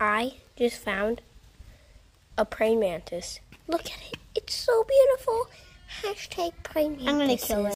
I just found a praying mantis. Look at it. It's so beautiful. Hashtag praying mantis. I'm gonna kill it.